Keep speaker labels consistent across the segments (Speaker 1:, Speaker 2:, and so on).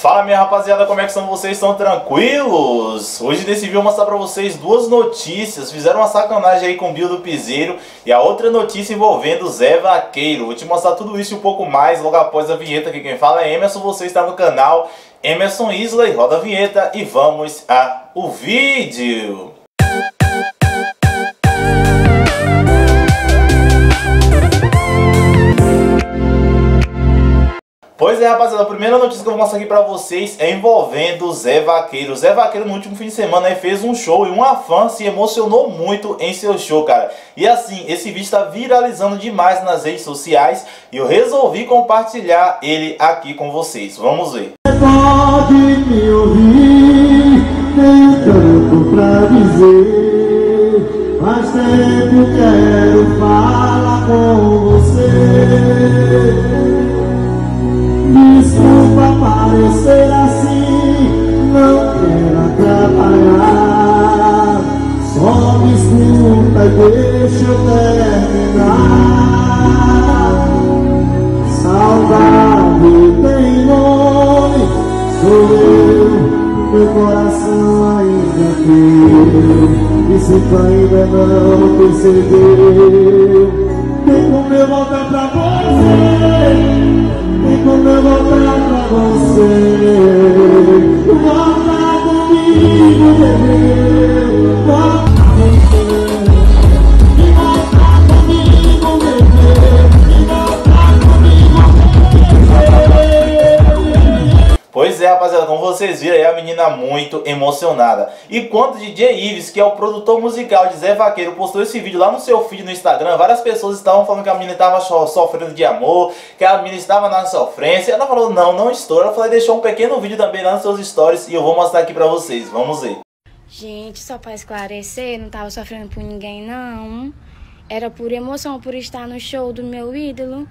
Speaker 1: Fala minha rapaziada, como é que são vocês? Estão tranquilos? Hoje decidi mostrar pra vocês duas notícias. Fizeram uma sacanagem aí com o Bill do Piseiro e a outra notícia envolvendo o Zé Vaqueiro. Vou te mostrar tudo isso e um pouco mais logo após a vinheta, que quem fala é Emerson, você está no canal Emerson Isley, roda a vinheta e vamos ao vídeo. É, rapaziada, a primeira notícia que eu vou mostrar aqui pra vocês é envolvendo o Zé Vaqueiro. O Zé Vaqueiro no último fim de semana fez um show e uma fã se emocionou muito em seu show, cara. E assim, esse vídeo está viralizando demais nas redes sociais e eu resolvi compartilhar ele aqui com vocês. Vamos ver. Pode me ouvir, tenho tanto pra dizer, mas sempre quero falar com você. Parecer assim, não quero atrapalhar. Só me escuta e deixa eu terminar. Saudade tem nome, sou eu, meu coração ainda teu. E se tu ainda não percebeu, tem como eu voltar pra vocês viram aí, a menina muito emocionada. E quando o DJ Ives, que é o produtor musical de Zé Vaqueiro, postou esse vídeo lá no seu feed no Instagram, várias pessoas estavam falando que a menina estava sofrendo de amor, que a menina estava na sofrência. Ela falou, não, não estou. Ela falou, deixou um pequeno vídeo também lá nos seus stories e eu vou mostrar aqui pra vocês. Vamos ver.
Speaker 2: Gente, só pra esclarecer, não tava sofrendo por ninguém, não. Era por emoção, por estar no show do meu ídolo.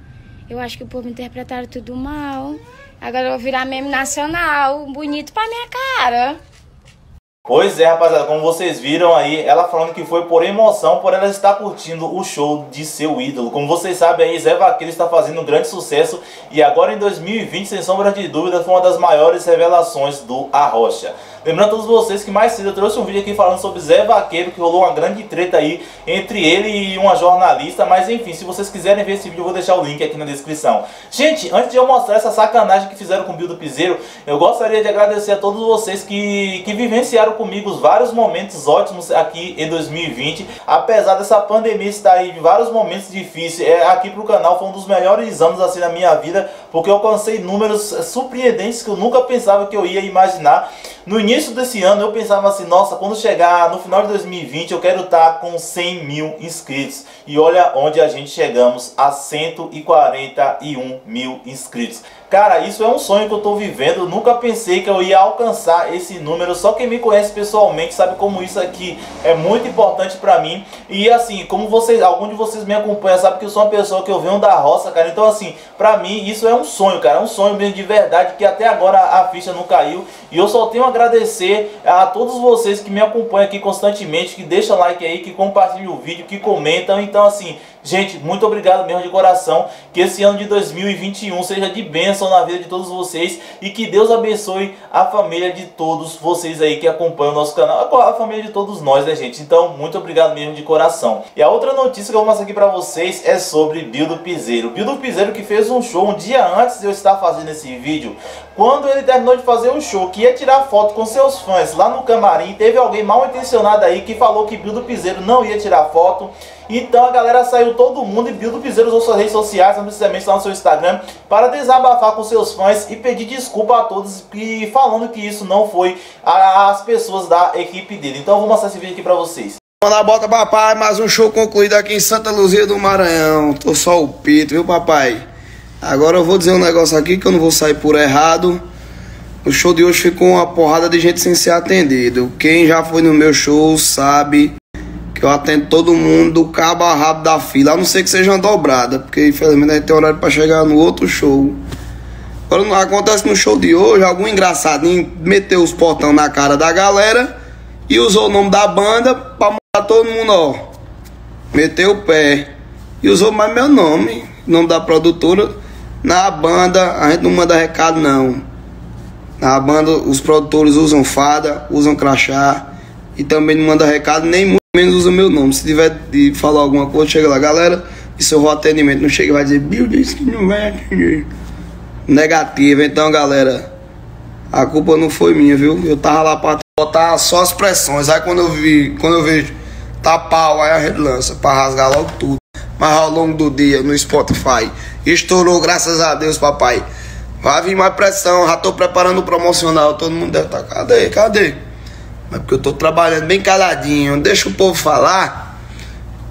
Speaker 2: Eu acho que o povo interpretaram tudo mal. Agora eu vou virar meme nacional, bonito pra minha cara.
Speaker 1: Pois é, rapaziada, como vocês viram aí, ela falando que foi por emoção, por ela estar curtindo o show de seu ídolo. Como vocês sabem aí, Zé Vaqueiro está fazendo um grande sucesso e agora em 2020, sem sombra de dúvida, foi uma das maiores revelações do Arrocha. Lembrando a todos vocês que mais cedo eu trouxe um vídeo aqui falando sobre Zé Vaqueiro, que rolou uma grande treta aí entre ele e uma jornalista, mas enfim, se vocês quiserem ver esse vídeo, eu vou deixar o link aqui na descrição. Gente, antes de eu mostrar essa sacanagem que fizeram com o Bill do Piseiro, eu gostaria de agradecer a todos vocês que, que vivenciaram comigo os vários momentos ótimos aqui em 2020, apesar dessa pandemia estar aí de vários momentos difíceis, é, aqui pro canal foi um dos melhores anos assim na minha vida, porque eu alcancei números surpreendentes que eu nunca pensava que eu ia imaginar. No início desse ano eu pensava assim, nossa, quando chegar no final de 2020 eu quero estar com 100 mil inscritos. E olha onde a gente chegamos, a 141 mil inscritos. Cara, isso é um sonho que eu estou vivendo. Nunca pensei que eu ia alcançar esse número. Só quem me conhece pessoalmente sabe como isso aqui é muito importante para mim. E assim, como vocês, algum de vocês me acompanha, sabe que eu sou uma pessoa que eu venho da roça, cara. Então assim, para mim isso é um sonho, cara. É um sonho mesmo de verdade que até agora a ficha não caiu. E eu só tenho a agradecer a todos vocês que me acompanham aqui constantemente, que deixam like aí, que compartilham o vídeo, que comentam. Então assim, Gente, muito obrigado mesmo de coração. Que esse ano de 2021 seja de bênção na vida de todos vocês. E que Deus abençoe a família de todos vocês aí que acompanham o nosso canal. A família de todos nós, né, gente? Então, muito obrigado mesmo de coração. E a outra notícia que eu vou mostrar aqui pra vocês é sobre Bildo Piseiro. Bildo Piseiro que fez um show um dia antes de eu estar fazendo esse vídeo. Quando ele terminou de fazer o show, que ia tirar foto com seus fãs lá no camarim, teve alguém mal intencionado aí que falou que Bildo Piseiro não ia tirar foto. Então a galera saiu todo mundo e Bildo Piseiro usou suas redes sociais, precisamente lá no seu Instagram, para desabafar com seus fãs e pedir desculpa a todos e falando que isso não foi as pessoas da equipe dele. Então eu vou mostrar esse vídeo aqui pra vocês.
Speaker 3: Mandar bota papai, mais um show concluído aqui em Santa Luzia do Maranhão. Tô só o pito, viu papai? Agora eu vou dizer um negócio aqui que eu não vou sair por errado. O show de hoje ficou uma porrada de gente sem ser atendido. Quem já foi no meu show sabe que eu atendo todo mundo do cabo a rabo da fila, a não ser que seja uma dobrada, porque infelizmente a gente tem horário para chegar no outro show. Agora acontece no show de hoje, algum engraçadinho meteu os portão na cara da galera e usou o nome da banda pra mostrar todo mundo, ó. Meteu o pé. E usou mais meu nome, nome da produtora. Na banda a gente não manda recado não. Na banda, os produtores usam fada, usam crachá e também não manda recado, nem muito menos usa meu nome. Se tiver de falar alguma coisa, chega lá, galera. E se eu vou atendimento, não chega e vai dizer, Bill disse que não vai atender. Negativo, então, galera. A culpa não foi minha, viu? Eu tava lá pra botar só as pressões. Aí quando eu vi, quando eu vejo, tá pau, aí a gente lança pra rasgar logo tudo. Mas ao longo do dia no Spotify, estourou, graças a Deus, papai. Vai vir mais pressão, já tô preparando o promocional. Todo mundo deve estar, tá, cadê, cadê? Mas porque eu tô trabalhando bem caladinho, deixa o povo falar.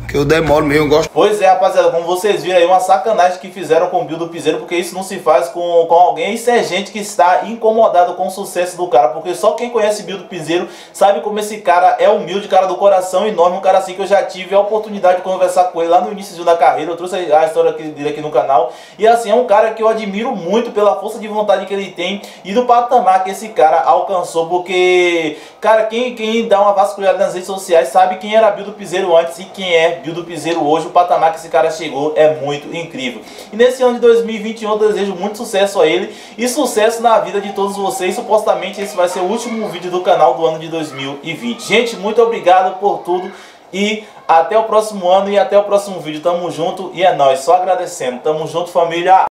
Speaker 3: Que eu demoro mesmo, eu gosto.
Speaker 1: Pois é, rapaziada, como vocês viram aí, uma sacanagem que fizeram com o Bill do Piseiro, porque isso não se faz com, com alguém. Isso é gente que está incomodado com o sucesso do cara, porque só quem conhece Bill do Piseiro sabe como esse cara é humilde, cara do coração enorme, um cara assim que eu já tive a oportunidade de conversar com ele lá no início da carreira. Eu trouxe a história dele aqui no canal. E assim, é um cara que eu admiro muito pela força de vontade que ele tem e do patamar que esse cara alcançou, porque, cara, quem, quem dá uma vasculhada nas redes sociais sabe quem era Bill do Piseiro antes e quem é Bill do Piseiro hoje, o patamar que esse cara chegou é muito incrível. E nesse ano de 2021 eu desejo muito sucesso a ele e sucesso na vida de todos vocês. Supostamente esse vai ser o último vídeo do canal do ano de 2020. Gente, muito obrigado por tudo e até o próximo ano e até o próximo vídeo. Tamo junto e é nóis. Só agradecendo. Tamo junto, família.